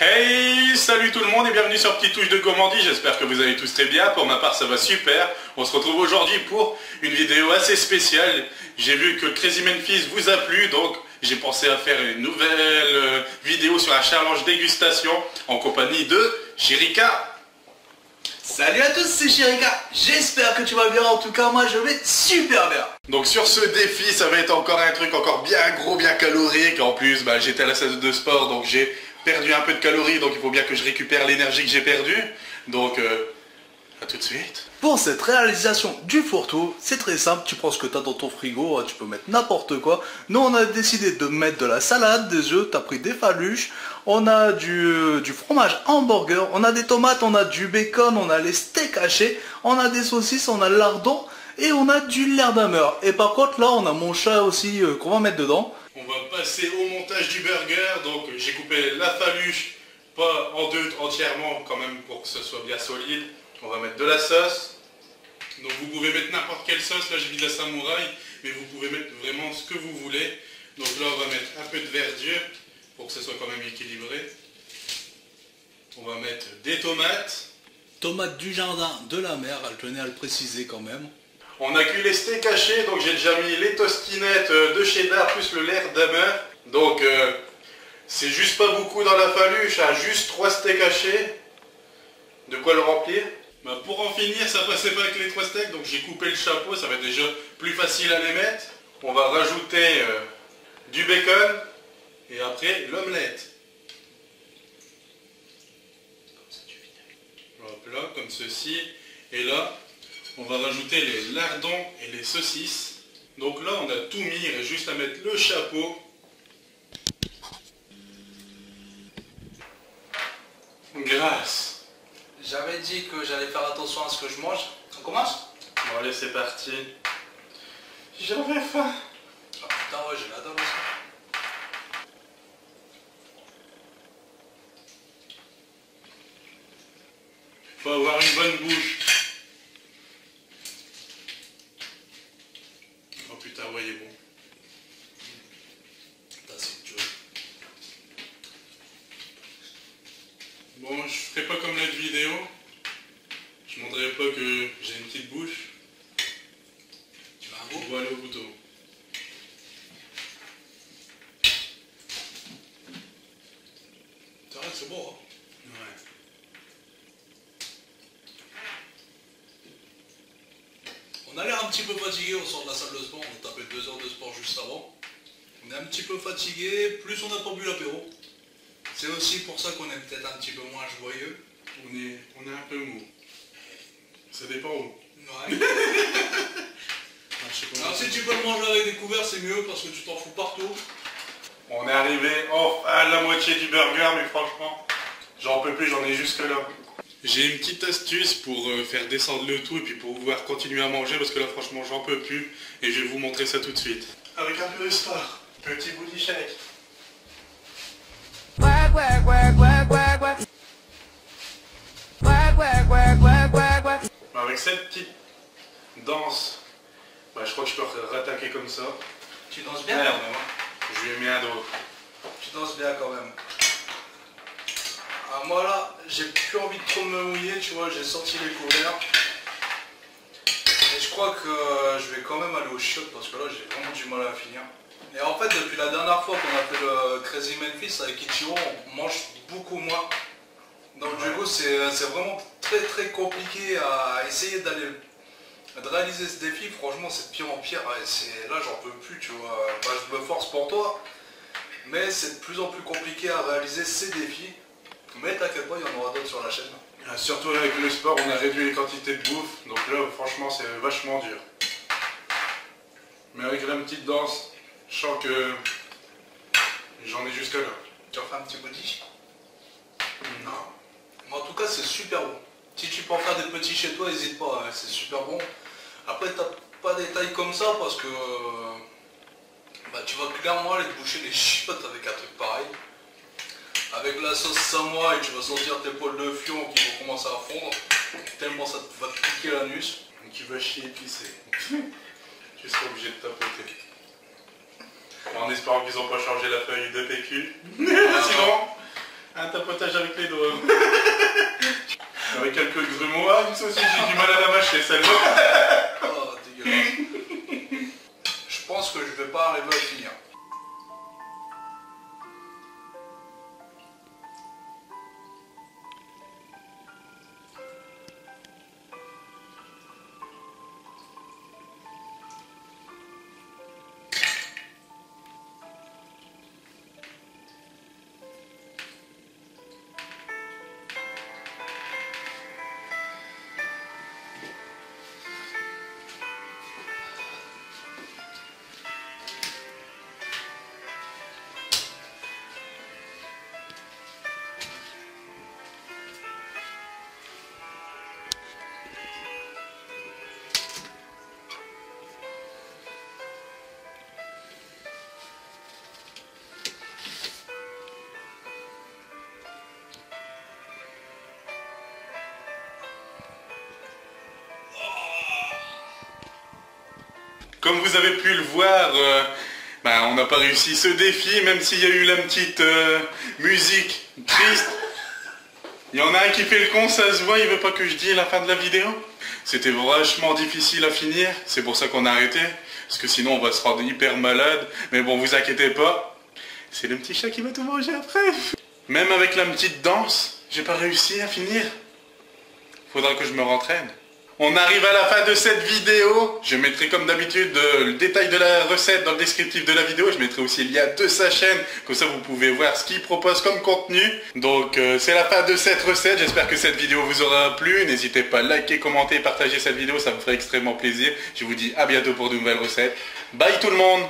Hey, salut tout le monde et bienvenue sur Petite Touche de Gourmandie, j'espère que vous allez tous très bien, pour ma part ça va super. On se retrouve aujourd'hui pour une vidéo assez spéciale. J'ai vu que Crazy Memphis vous a plu, donc j'ai pensé à faire une nouvelle euh, vidéo sur la challenge dégustation en compagnie de Chirika. Salut à tous, c'est Chirika. J'espère que tu vas bien. En tout cas, moi, je vais super bien. Donc sur ce défi, ça va être encore un truc encore bien gros, bien calorique. En plus, bah, j'étais à la salle de sport, donc j'ai perdu un peu de calories, donc il faut bien que je récupère l'énergie que j'ai perdue. Donc, euh, à tout de suite. Pour cette réalisation du fourre-tout, c'est très simple. Tu prends ce que tu as dans ton frigo, tu peux mettre n'importe quoi. Nous, on a décidé de mettre de la salade, des œufs, tu as pris des faluches, on a du, euh, du fromage hamburger, on a des tomates, on a du bacon, on a les steaks hachés, on a des saucisses, on a lardon et on a du lardammer. Et par contre, là, on a mon chat aussi euh, qu'on va mettre dedans. On va passer au montage du burger. Donc j'ai coupé la faluche, pas en deux entièrement quand même pour que ce soit bien solide. On va mettre de la sauce. Donc vous pouvez mettre n'importe quelle sauce. Là j'ai mis de la samouraï, mais vous pouvez mettre vraiment ce que vous voulez. Donc là on va mettre un peu de verdure pour que ce soit quand même équilibré. On va mettre des tomates. Tomates du jardin de la mer, elle tenait à le préciser quand même. On a cuit les steaks hachés, donc j'ai déjà mis les tostinettes euh, de cheddar plus le lair d'ameur. Donc euh, c'est juste pas beaucoup dans la faluche, hein, juste trois steaks hachés. De quoi le remplir? Bah, Pour en finir, ça passait pas avec les trois steaks, donc j'ai coupé le chapeau, ça va être déjà plus facile à les mettre. On va rajouter euh, du bacon et après l'omelette. Hop là, comme ceci. Et là, on va rajouter les lardons et les saucisses. Donc là, on a tout mis, il reste juste à mettre le chapeau. Grâce. J'avais dit que j'allais faire attention à ce que je mange. On commence? Bon allez, c'est parti. J'avais faim. Ah putain, ouais, j'ai la dalle aussi. Faut avoir une bonne bouche. Oh putain, ouais, il est bon. Putain, c'est dur. Bon, je ferai pas comme l'autre vidéo. Je montrerai pas que j'ai une bouche. Tu vas un goût dois aller au couteau. C'est bon, hein? Ouais. On a l'air un petit peu fatigué, on sort de la salle de sport, on a tapé deux heures de sport juste avant. On est un petit peu fatigué, plus on n'a pas bu l'apéro. C'est aussi pour ça qu'on est peut-être un petit peu moins joyeux. On est, on est un peu mou. Ça dépend où. Ouais. Alors si tu peux le manger avec des couverts, c'est mieux parce que tu t'en fous partout. On est arrivé enfin à la moitié du burger, mais franchement, j'en peux plus, j'en ai jusque là. J'ai une petite astuce pour euh, faire descendre le tout et puis pour pouvoir continuer à manger parce que là franchement j'en peux plus et je vais vous montrer ça tout de suite. Avec un peu de sport, petit booty shake. Avec cette petite danse, bah, je crois que je peux rattaquer comme ça. Tu danses bien quand même. hein. Je lui ai mis un dos. Tu danses bien quand même. Ah, moi là, j'ai plus envie de trop me mouiller, tu vois, j'ai sorti les couverts. Et je crois que je vais quand même aller au chiottes parce que là j'ai vraiment du mal à finir. Et en fait depuis la dernière fois qu'on a fait le Crazy Memphis avec Ichiro, on mange beaucoup moins. Donc du coup c'est c'est vraiment très très compliqué à essayer d'aller de réaliser ce défi, franchement c'est de pire en pire. Et là j'en peux plus, tu vois. Bah, je me force pour toi, mais c'est de plus en plus compliqué à réaliser ces défis. Mais t'inquiète pas, il y en aura d'autres sur la chaîne. Ah, Surtout avec le sport, on a réduit les quantités de bouffe, donc là franchement c'est vachement dur. Mais avec la petite danse, je sens que j'en ai jusque là. Tu refais un petit body? Non. Mais en tout cas, c'est super bon. Si tu peux en faire des petits chez toi, n'hésite pas, hein, c'est super bon. Après, t'as pas des tailles comme ça parce que euh, bah, tu vas clairement aller te boucher les chiottes avec un truc pareil. Avec la sauce samouraï, tu vas sentir tes poils de fion qui vont commencer à fondre, tellement ça te va te piquer l'anus. Tu vas chier épicé. tu seras obligé de tapoter. En espérant qu'ils n'ont pas changé la feuille de PQ. Sinon, Un tapotage avec les doigts. Quelques grumeaux. Ah, une saucisse, j'ai du mal à la mâcher celle-là. Comme vous avez pu le voir, euh, bah, on n'a pas réussi ce défi, même s'il y a eu la petite euh, musique triste. Il y en a un qui fait le con, ça se voit, il veut pas que je dise la fin de la vidéo. C'était vachement difficile à finir, c'est pour ça qu'on a arrêté. Parce que sinon on va se rendre hyper malade. Mais bon, vous inquiétez pas, c'est le petit chat qui va tout manger après. Même avec la petite danse, j'ai pas réussi à finir. Faudra que je me rentraîne. On arrive à la fin de cette vidéo. Je mettrai comme d'habitude euh, le détail de la recette dans le descriptif de la vidéo. Je mettrai aussi le lien de sa chaîne. Comme ça vous pouvez voir ce qu'il propose comme contenu. Donc euh, c'est la fin de cette recette. J'espère que cette vidéo vous aura plu. N'hésitez pas à liker, commenter, partager cette vidéo. Ça me ferait extrêmement plaisir. Je vous dis à bientôt pour de nouvelles recettes. Bye tout le monde